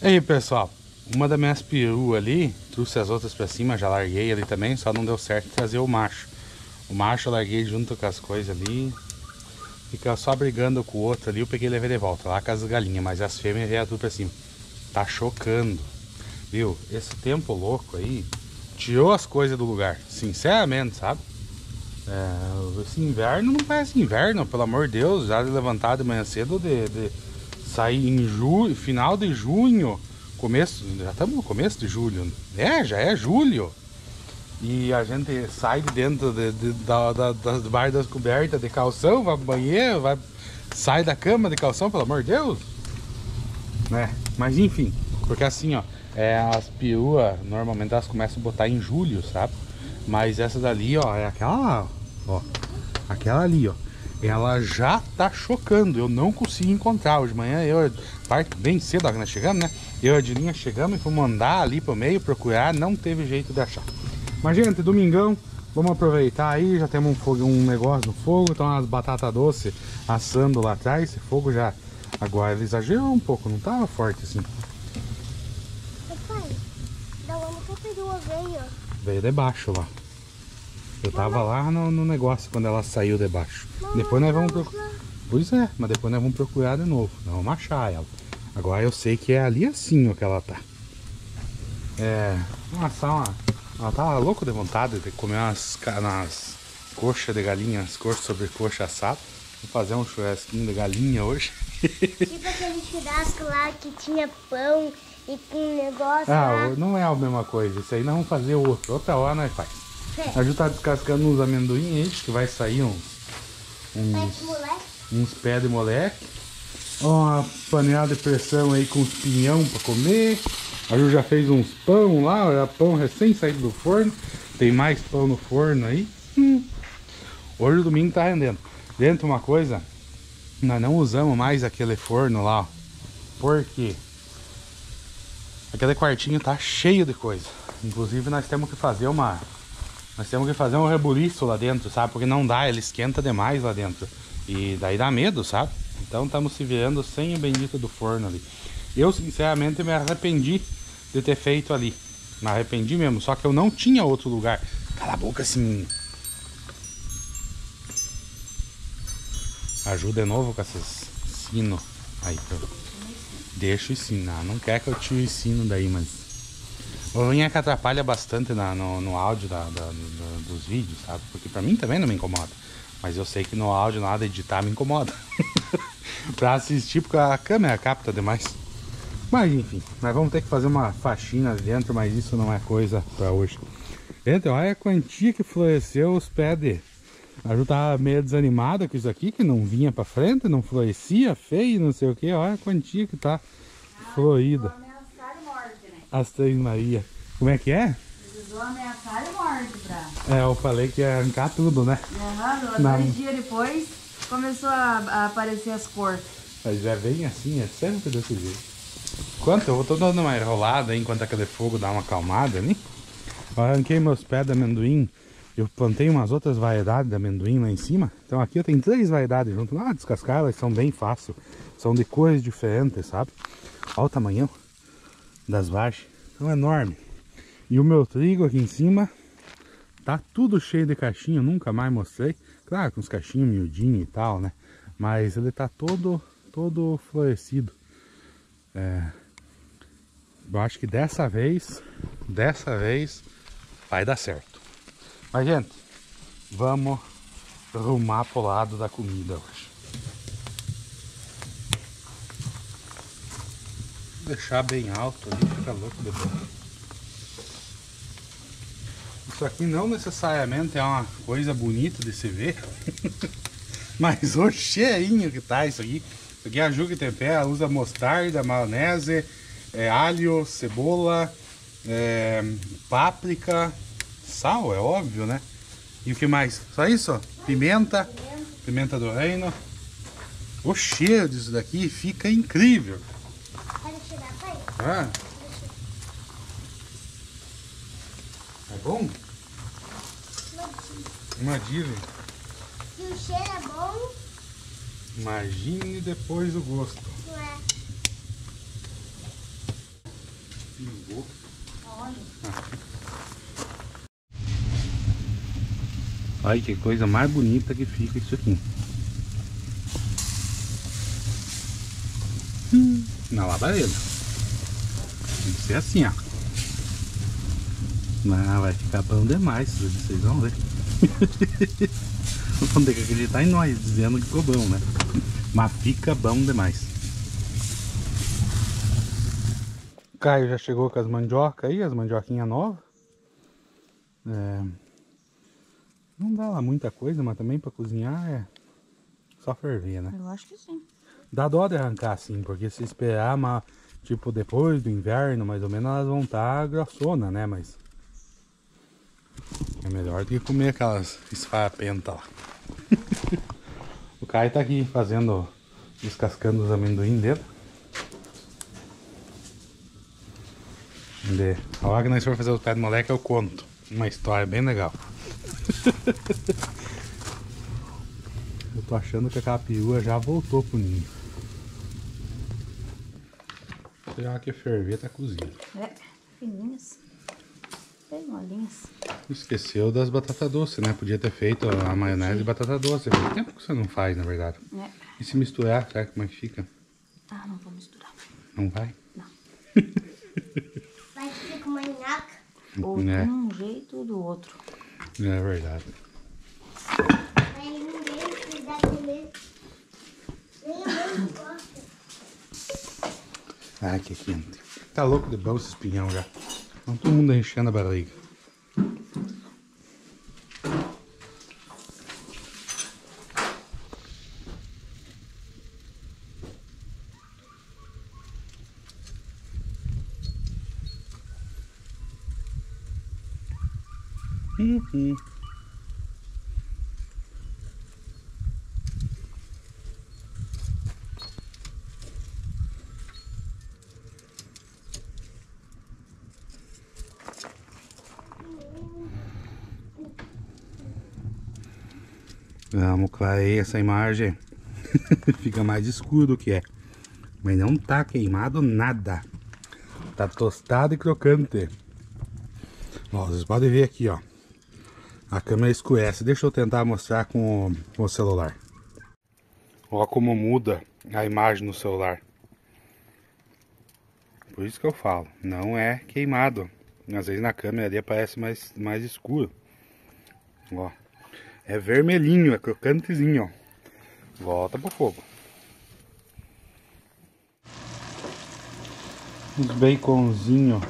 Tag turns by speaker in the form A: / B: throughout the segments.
A: Aí, pessoal, uma das minhas perus ali, trouxe as outras pra cima, já larguei ali também, só não deu certo trazer o macho. O macho eu larguei junto com as coisas ali, fica só brigando com o outro ali, eu peguei e levei de volta, lá com as galinhas, mas as fêmeas vieram tudo pra cima. Tá chocando, viu? Esse tempo louco aí, tirou as coisas do lugar, sinceramente, sabe? É, esse inverno não parece inverno, pelo amor de Deus, já de levantar de manhã cedo, de, de sair em julho, final de junho, começo, já estamos no começo de julho, é, já é julho. E a gente sai de dentro de, de, da, da, das bar das cobertas de calção, vai pro banheiro, vai, sai da cama de calção, pelo amor de Deus. Né? Mas enfim, porque assim, ó, é, as peruas normalmente elas começam a botar em julho, sabe? Mas essa dali, ó, é aquela Ó, aquela ali, ó. Ela já tá chocando. Eu não consigo encontrar. Hoje de manhã eu, bem cedo, ó, que nós chegamos, né? Eu e a Dilinha chegamos e fomos andar ali pro meio, procurar. Não teve jeito de achar. Mas, gente, domingão, vamos aproveitar aí. Já temos um, fogo, um negócio no fogo. Então, as batatas doces assando lá atrás. Esse fogo já. Agora ele exagerou um pouco, não tava forte assim.
B: Papai, da onde que a perua veio?
A: Veio debaixo lá. Eu tava lá no, no negócio quando ela saiu debaixo. Depois nós vamos procurar. Pois é, mas depois nós vamos procurar de novo. Nós vamos achar ela. Agora eu sei que é ali assim ó, que ela tá. É. Nossa, uma, ela tava louco de vontade de comer umas, umas coxas de galinha, as coxas sobre coxa assada. Vou fazer um churrasquinho de galinha hoje.
B: Tipo aquele churrasco lá que tinha pão e com um negócio
A: ah,
B: lá.
A: não é a mesma coisa. Isso aí nós vamos fazer outro. Outra hora nós faz. A Ju tá descascando uns amendoim aí, que vai sair uns. Uns, uns pés de moleque. Uma panela de pressão aí com os pinhão pra comer. A Ju já fez uns pão lá, era pão recém saído do forno. Tem mais pão no forno aí. Hum. Hoje o domingo tá rendendo. Dentro uma coisa, nós não usamos mais aquele forno lá, ó. Por quê? Aquele quartinho tá cheio de coisa. Inclusive nós temos que fazer uma nós temos que fazer um rebuliço lá dentro, sabe? Porque não dá, ele esquenta demais lá dentro. E daí dá medo, sabe? Então estamos se virando sem o bendito do forno ali. Eu, sinceramente, me arrependi de ter feito ali. Me arrependi mesmo, só que eu não tinha outro lugar. Cala a boca assim. Ajuda de novo com esses sino. Aí, eu deixa o sino. Não quer que eu tire o sino daí, mas o ruim é que atrapalha bastante na, no, no áudio da, da, da, dos vídeos, sabe? Porque pra mim também não me incomoda. Mas eu sei que no áudio, na hora de editar, me incomoda. pra assistir, porque a câmera capta demais. Mas enfim, nós vamos ter que fazer uma faxina dentro, mas isso não é coisa pra hoje. Gente, olha a quantia que floresceu os pés de... A Ju tava meio desanimada com isso aqui, que não vinha pra frente, não florescia, feio, não sei o que. Olha a quantia que tá florida. As Três Maria. Como é que é?
C: Precisou ameaçar e morde pra...
A: É, eu falei que ia arrancar tudo, né?
C: Uhum, Na... dois dias depois começou a, a, aparecer as cores.
A: Mas é bem assim, é sempre desse jeito. Quanto? Eu tô dando uma enrolada aí enquanto aquele fogo dá uma acalmada ali. Eu arranquei meus pés de amendoim. Eu plantei umas outras variedades de amendoim lá em cima. Então aqui eu tenho três variedades junto. Ah, descascar elas são bem fáceis. São de cores diferentes, sabe? Olha o tamanho das vagens. São enorme. E o meu trigo aqui em cima tá tudo cheio de caixinha, nunca mais mostrei. Claro, com os caixinhos miudinhos e tal, né? Mas ele tá todo, todo florescido. É, eu acho que dessa vez, dessa vez, vai dar certo. Mas, gente, vamos rumar pro lado da comida hoje. Deixar bem alto ali, fica louco depois. Isso aqui não necessariamente é uma coisa bonita de se ver, mas o cheirinho que tá isso aqui. Isso aqui é a Ju que tempera, usa mostarda, maionese, é, alho, cebola, é, páprica, sal, é óbvio, né? E o que mais? Só isso? Pimenta, pimenta do reino. O cheiro disso daqui fica incrível. Ah. É bom? Imagine.
B: Se o cheiro é bom.
A: Imagine depois o gosto.
B: Não é.
A: Pingou.
C: Aonde?
A: Olha que coisa mais bonita que fica isso aqui. Hum, na labareda. Tem que ser assim, ó. Não, vai ficar bom demais, vocês vão ver. Vão ter que acreditar em nós, dizendo que ficou bom, né? Mas fica bom demais. O Caio já chegou com as mandiocas aí, as mandioquinhas novas. É, não dá lá muita coisa, mas também pra cozinhar é só ferver, né?
C: Eu acho que sim.
A: Dá dó de arrancar assim, porque se esperar, mas, tipo, depois do inverno, mais ou menos, elas vão estar grossona, né? Mas é melhor do que comer aquelas esfarrapentas lá. o Caio tá aqui fazendo, descascando os amendoim dele. De, a hora que nós for fazer o pé de moleque, eu conto uma história bem legal. eu tô achando que aquela perua já voltou pro ninho. Será que ferver tá cozinhando?
C: É, fininhas. Bem molinhas.
A: Esqueceu das batatas doces, né? Podia ter feito a maionese de batata doce. Faz tempo que você não faz, na verdade.
C: É.
A: E se misturar, será que como é que fica?
C: Ah, não vou misturar.
A: Não vai?
B: Vai ficar com uma nhaca.
C: Ou
A: É.
C: de um jeito ou do outro.
A: É verdade.
B: Aí ninguém precisa comer. Nem a mãe.
A: Ai, que quente. Tá louco de esse espinhão já. Então todo mundo enchendo a barriga. Uhum. Vamos clarear essa imagem. Fica mais escuro que é. Mas não tá queimado nada. Tá tostado e crocante. Ó, vocês podem ver aqui, ó. A câmera escurece. Deixa eu tentar mostrar com o, com o celular. Ó como muda a imagem no celular. Por isso que eu falo, não é queimado. Às vezes na câmera ali aparece mais, mais escuro. Ó. É vermelhinho, é crocantezinho, ó. Volta pro fogo. Os baconzinho.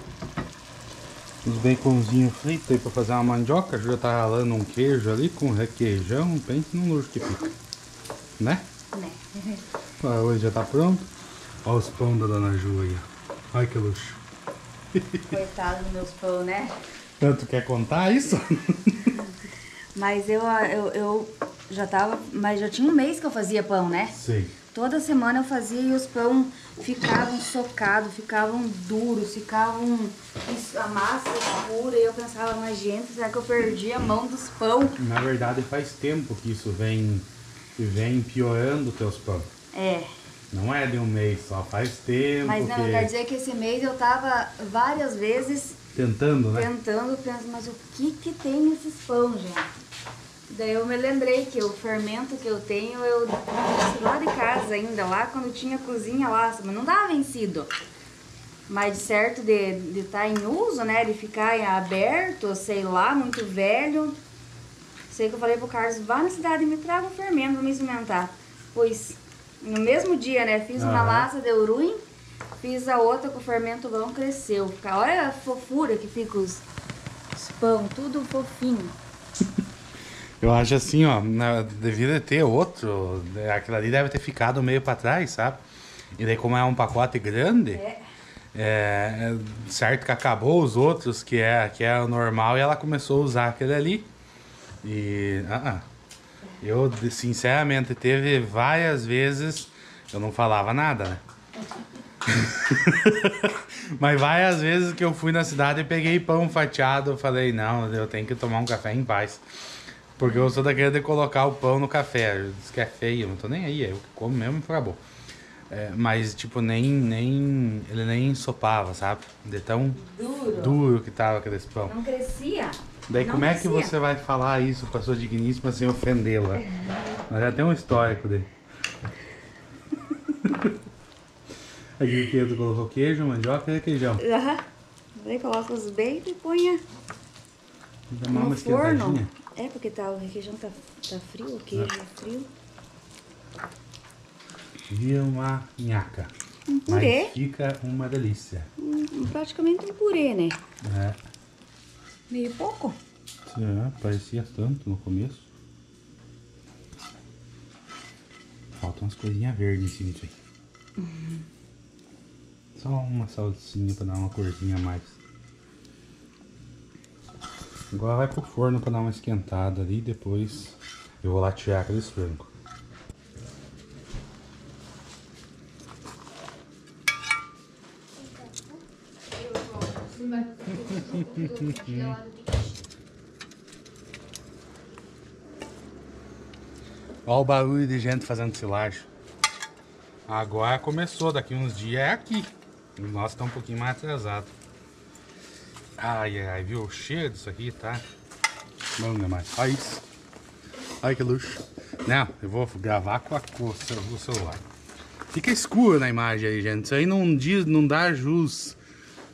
A: Os baconzinho frito aí pra fazer uma mandioca. A Júlia tá ralando um queijo ali com requeijão. Pense no luxo que fica. Né?
C: Né?
A: Ah, hoje já tá pronto. Olha os pão da dona Ju aí. ó. Olha que luxo.
C: Coitado dos meus pão, né?
A: Tu quer contar isso?
C: Mas eu, eu, eu já tava. Mas já tinha um mês que eu fazia pão, né?
A: Sei.
C: Toda semana eu fazia e os pão ficavam socados, ficavam duros, ficavam a massa escura. E eu pensava, mas gente, será que eu perdi a mão dos pão?
A: Na verdade faz tempo que isso vem, vem piorando teus pão.
C: É,
A: Não é de um mês só, faz tempo
C: mas não,
A: que...
C: quer dizer que esse mês eu tava várias vezes
A: Tentando, né?
C: tentando, pensando, mas o que que tem nesses pão, gente? Daí eu me lembrei que o fermento que eu tenho, eu trouxe lá de casa ainda, lá quando tinha cozinha lá, mas não tava vencido. Mas de certo de estar em uso, né? De ficar aberto, sei lá, muito velho. Sei que eu falei pro Carlos, vá na cidade e me traga um fermento pra me experimentar. Pois no mesmo dia, né? Fiz uma
A: Aham.
C: massa de ruim, fiz a outra com o fermento bom, cresceu. Olha a fofura que fica os, os pão, tudo fofinho.
A: Eu acho assim, ó, na, devia ter outro, né, aquilo ali deve ter ficado meio pra trás, sabe? E daí como é um pacote grande,
C: É.
A: é, é certo que acabou os outros, que é, que é o normal, e ela começou a usar aquele ali. E, ah, ah. eu, sinceramente, teve várias vezes, eu não falava nada, né? Mas várias vezes que eu fui na cidade e peguei pão fatiado, eu falei, não, eu tenho que tomar um café em paz. Porque eu sou daquele de colocar o pão no café. Diz que é feio, eu não tô nem aí, eu como mesmo e acabou. É, mas, tipo, nem, nem. Ele nem ensopava, sabe? De tão
C: Duro.
A: duro que tava aquele pão.
C: Não crescia.
A: Daí
C: Não
A: como é que
C: crescia.
A: você vai falar isso pra sua digníssima sem ofendê-la? Nós já tem um histórico dele. Aqui que tu colocou queijo, mandioca e queijão.
C: Aham. Daí coloca os bacon e põe
A: Dá uma
C: no forno. É, porque tá, o requeijão tá, tá frio, o queijo é frio.
A: Vira uma nhaca.
C: Um purê.
A: Mas fica uma delícia.
C: Um- praticamente um purê, né?
A: É.
C: Meio pouco.
A: É, parecia tanto no começo. Faltam umas coisinhas verdes em cima disso aí. Só uma salsinha pra dar uma corzinha a mais. Agora vai pro forno pra dar uma esquentada ali. Depois eu vou lá tirar aqueles frangos. Olha o barulho de gente fazendo silagem. Agora começou, daqui uns dias é aqui. O nosso tá um pouquinho mais atrasado. Ai, ai, viu? O cheiro disso aqui tá bom demais. Olha isso. Olha que luxo. Não, eu vou gravar com a cor do celular. Fica escuro na imagem aí, gente. Isso aí não diz, não dá jus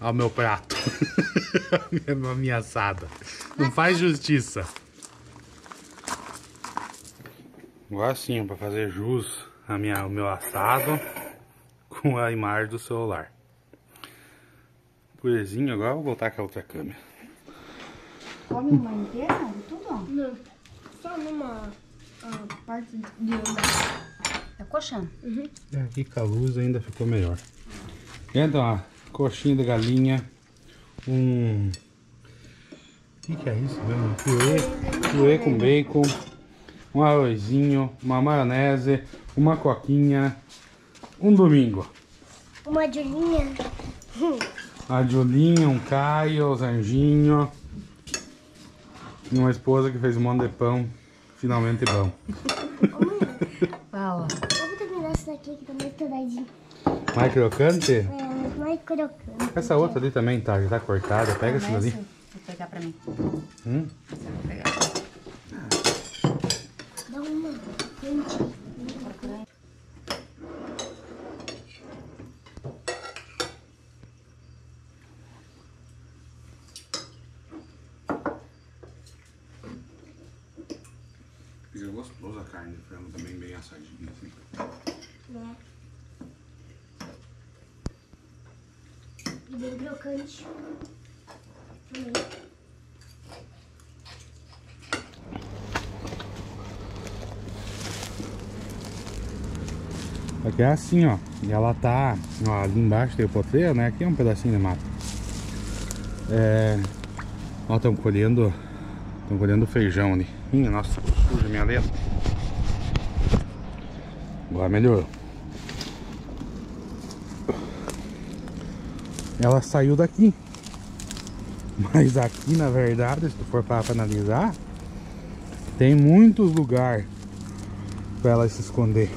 A: ao meu prato. a minha assada. Não faz justiça. Agora sim, para fazer jus a minha, ao meu assado com a imagem do celular. Purezinho, agora eu vou voltar com a outra câmera.
C: Come uma inteira de tudo?
B: Não, só numa ah, parte de andar.
C: É coxão.
A: É, aqui com a luz ainda ficou melhor. Então, ó, coxinha de galinha, um... O que, que é isso mesmo? Um Purê, purê com bacon, um arrozinho, uma maionese, uma coquinha, um domingo.
B: Uma Julinha.
A: A Julinha, um Caio, os anjinhos. E uma esposa que fez um monte de pão, finalmente bom.
C: Fala.
B: Vamos terminar essa daqui que tá muito douradinho.
A: Mais crocante?
B: É, mais crocante.
A: Essa outra ali também tá, já tá cortada. Pega essa ali.
C: Vou pegar pra mim.
A: Hum?
C: Essa eu vou pegar.
B: Dá uma quente.
A: Fica gostoso a carne de frango também, bem assadinha assim.
B: Né? E bem crocante. Também.
A: Aqui é assim, ó. E ela tá. Ó, ali embaixo tem o potreiro, né? Aqui é um pedacinho de mato. É. Ó, estão colhendo. Estão colhendo feijão ali. Minha, nossa, suja minha letra. Agora melhorou. Ela saiu daqui. Mas aqui, na verdade, se tu for para analisar, tem muitos lugares para ela se esconder.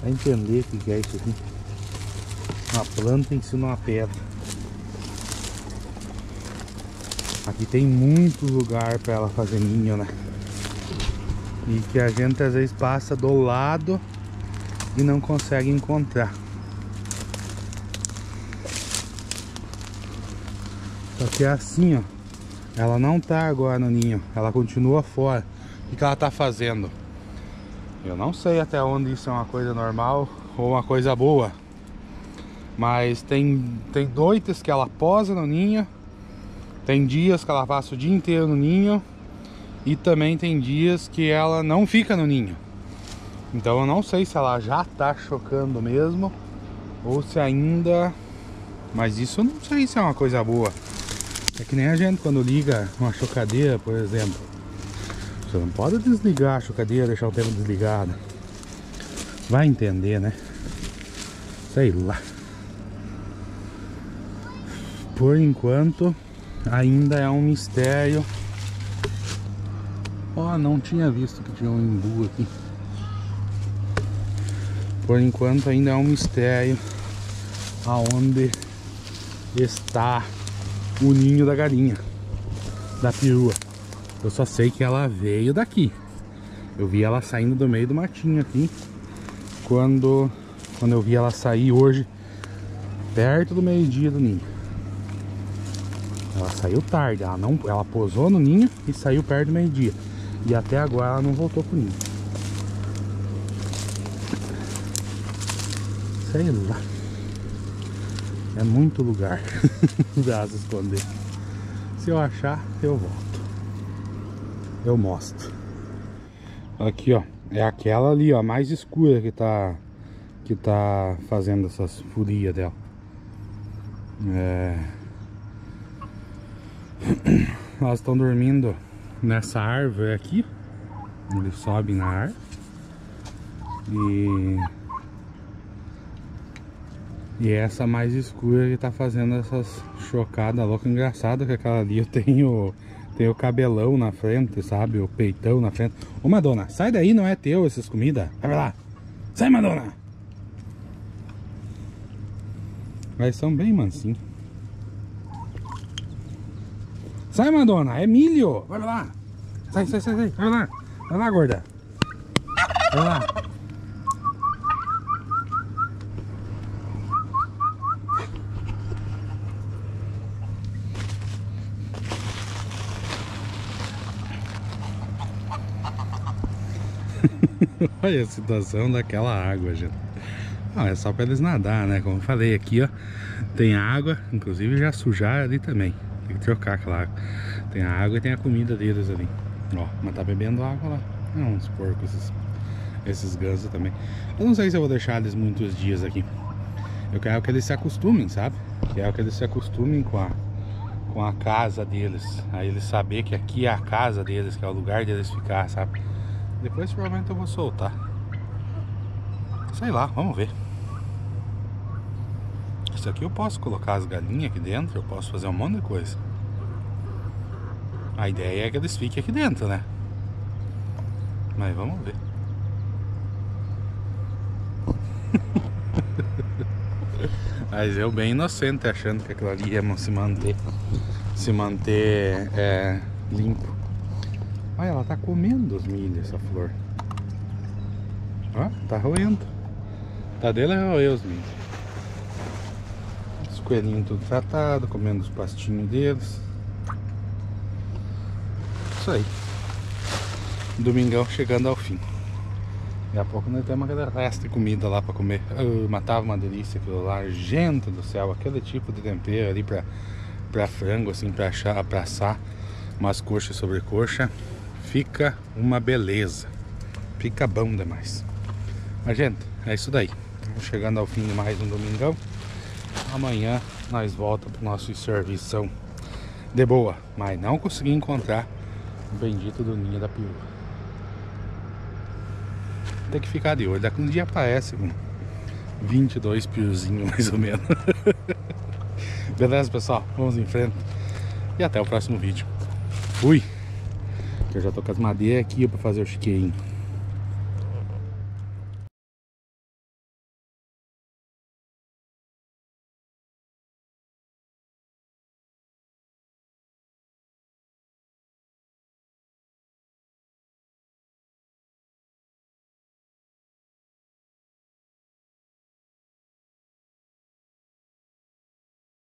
A: Pra entender o que é isso aqui. Uma planta em cima de uma pedra. Aqui tem muito lugar para ela fazer ninho, né? E que a gente às vezes passa do lado e não consegue encontrar. Só que é assim, ó. Ela não tá agora no ninho, ela continua fora. O que ela tá fazendo? Eu não sei até onde isso é uma coisa normal ou uma coisa boa. Mas tem, tem noites que ela posa no ninho. Tem dias que ela passa o dia inteiro no ninho. E também tem dias que ela não fica no ninho. Então eu não sei se ela já tá chocando mesmo. Ou se ainda. Mas isso eu não sei se é uma coisa boa. É que nem a gente quando liga uma chocadeira, por exemplo. Você não pode desligar a chocadeira, deixar o tempo desligado. Vai entender, né? Sei lá. Por enquanto, ainda é um mistério. Ó, não tinha visto que tinha um imbu aqui. Por enquanto ainda é um mistério aonde está o ninho da galinha, da perua. Eu só sei que ela veio daqui. Eu vi ela saindo do meio do matinho aqui. Quando, quando eu vi ela sair hoje, perto do meio-dia do ninho. Ela saiu tarde, ela, não, ela posou no ninho e saiu perto do meio-dia. E até agora ela não voltou pro ninho. Sei lá. É muito lugar pra se esconder. Se eu achar, eu volto. Eu mostro. Aqui, ó. É aquela ali, ó, mais escura que tá que tá fazendo essas furias dela. É... Elas estão dormindo nessa árvore aqui. Eles sobem na árvore. E... E essa mais escura que tá fazendo essas chocadas louca. Engraçado que aquela ali eu tenho, tenho o cabelão na frente, sabe? O peitão na frente. Ô Madonna, sai daí, não é teu essas comidas. Vai lá. Sai, Madonna. Mas são bem mansinhos. Sai, Madonna, é milho. Vai lá. Sai, sai, sai, sai. Vai lá. Vai lá, gorda. Vai lá. Olha a situação daquela água, gente. Não, é só para eles nadar, né? Como eu falei aqui, ó, tem água, inclusive já sujar ali também. Tem que trocar aquela água. Tem a água e tem a comida deles ali. Ó, mas tá bebendo água lá. É uns porcos, esses, esses gansos também. Eu não sei se eu vou deixar eles muitos dias aqui. Eu quero que eles se acostumem, sabe? Quero que eles se acostumem com a, com a casa deles. Aí eles saber que aqui é a casa deles, que é o lugar deles ficar, sabe? Depois provavelmente eu vou soltar. Sei lá, vamos ver. Isso aqui eu posso colocar as galinhas aqui dentro, eu posso fazer um monte de coisa. A ideia é que eles fiquem aqui dentro, né? Mas vamos ver. Mas eu bem inocente achando que aquilo ali ia se manter se manter é, limpo. Olha, ela tá comendo os milhos, essa flor. Ó, tá roendo. Tá dele é roer os milhos. Os coelhinhos tudo tratado, comendo os pastinhos deles. Isso aí. Domingão chegando ao fim. Daqui a pouco nós temos aquele resto de comida lá pra comer. Uh, matava uma delícia aquilo lá. Gente do céu, aquele tipo de tempero ali pra, pra frango, assim, pra, achar, pra assar umas coxas sobre coxa. Fica uma beleza. Fica bom demais. Mas, gente, é isso daí. Estamos chegando ao fim de mais um domingão. Amanhã nós voltamos pro nosso serviço de boa. Mas não consegui encontrar o bendito do ninho da perua. Tem que ficar de olho. Daqui um dia aparece com 22 piozinhos mais ou menos. Beleza, pessoal? Vamos em frente. E até o próximo vídeo. Fui! Eu já tô com as madeiras aqui para fazer o chiqueirinho.